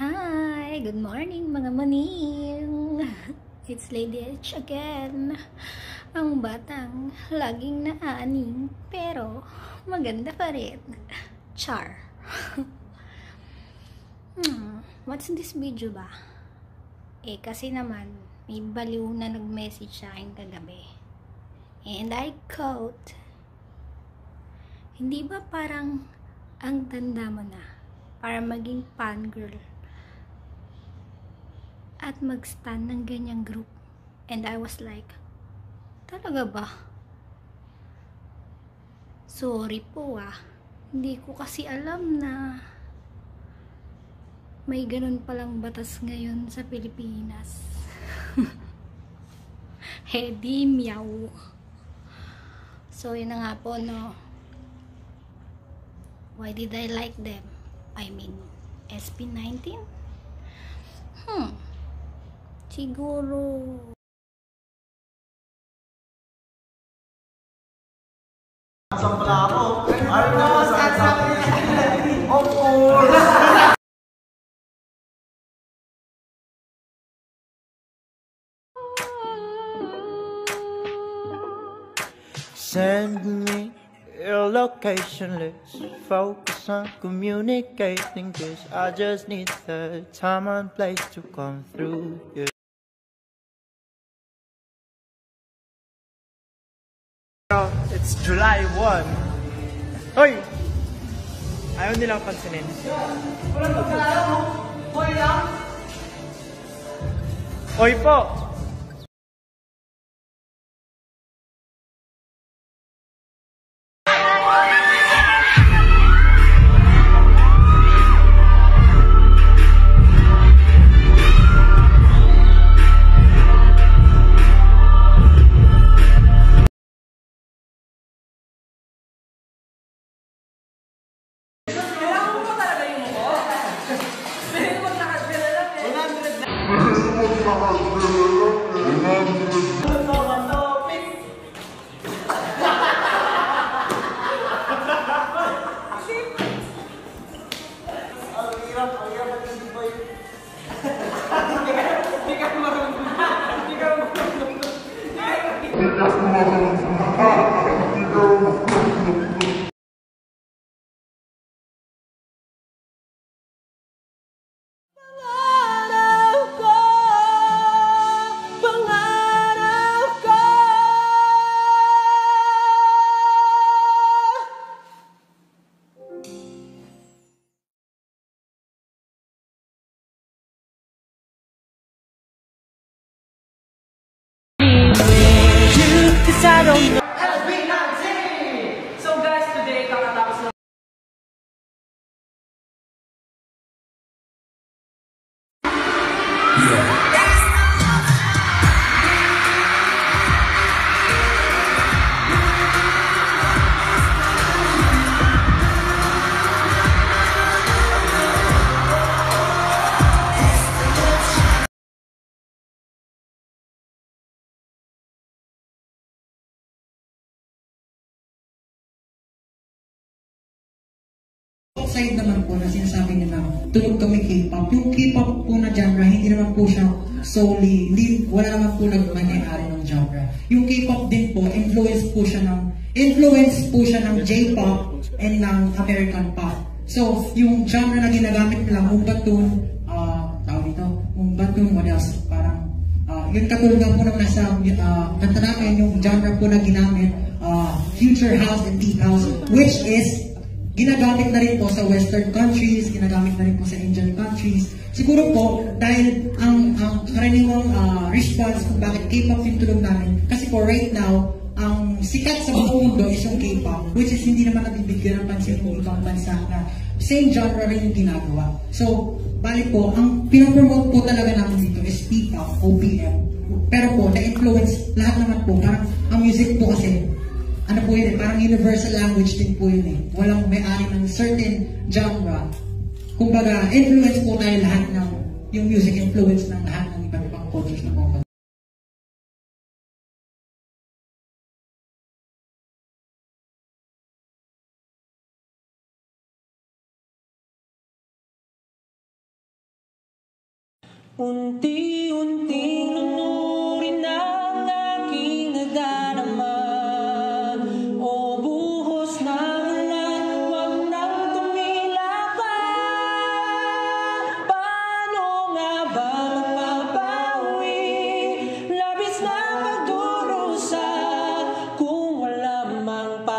Hi! Good morning mga maning! It's Lady H again. Ang batang laging naaning pero maganda pa rin. Char. hmm, what's in this video ba? Eh kasi naman may baliw na nag-message sa akin kagabi. And I quote, Hindi ba parang ang tanda mo na para maging fangirl at mag-stand ng ganyang group. And I was like, talaga ba? Sorry po ah. Hindi ko kasi alam na may ganun palang batas ngayon sa Pilipinas. Hedi meow. So, yun na nga po, no. Why did I like them? I mean, SB19? Hmm. Siguro... Of course! Send me your location, let's focus on communicating I just need the time and place to come through yeah. It's July 1 Hoy! Ayaw nilang pansinin Hoy po! llegaron side naman po na sinasabi nila, tulog kami K-pop. Yung K-pop po na genre, hindi naman po siya solely, hindi, wala naman po nagmanyari ng genre. Yung K-pop din po, influence po siya ng, influence po siya ng J-pop and ng American pop. So, yung genre na ginagamit nila, Umbatun, uh, tawag dito, Umbatun, what else, parang, uh, yun katulad po ng nasa uh, kanta namin, yung genre po na ginamit, uh, Future House and Deep House, which is ginagamit na rin po sa western countries, ginagamit na rin po sa Indian countries. Siguro po, dahil ang, ang karaniwang uh, response kung bakit K-pop yung tulog namin, kasi po right now, ang sikat sa buong mundo is yung K-pop, which is hindi naman nabibigyan ng pansin ng ibang bansa na same genre rin yung ginagawa. So, bali po, ang pinapromote po talaga namin dito is P-pop, OPM. Pero po, na-influence lahat naman po, parang ang music po kasi ano po yun eh, parang universal language din po yun eh. Walang may-ari ng certain genre. Kumbaga, influence po tayo lahat ng, yung music influence ng lahat ng iba't ibang cultures na po. Unti-unting lunurin ang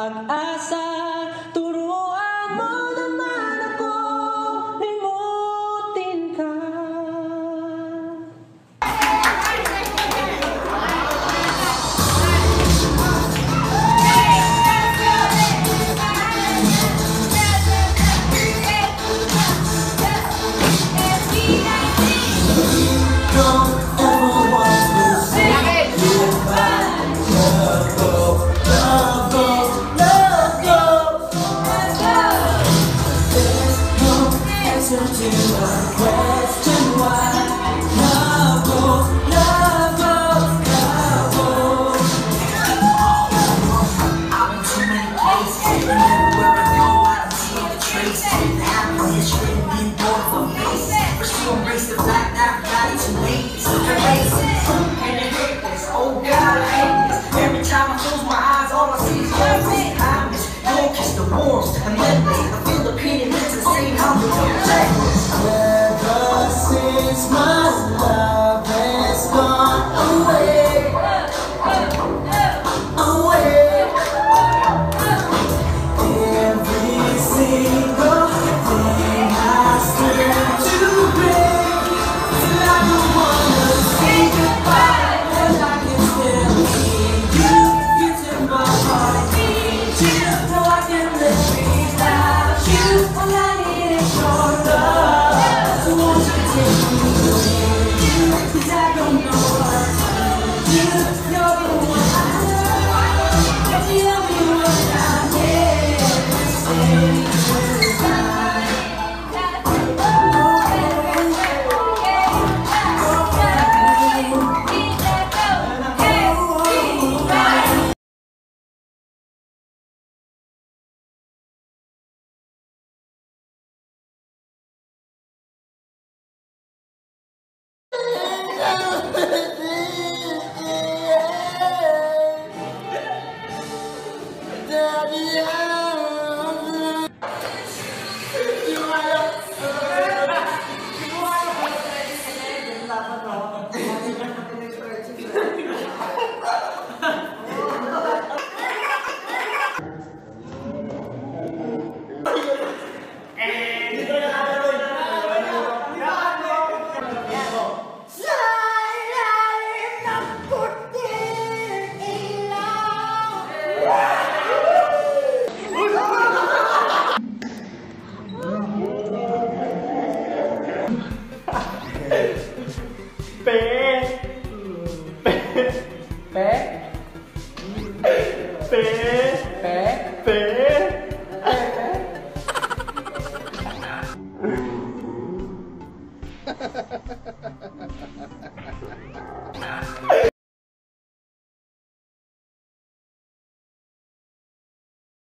pag-asa Still happy she the black got too late. The and God, I hate this. Every time I close my eyes, all I see is darkness. I'm don't kiss the wolves. I'm feel the pain and how they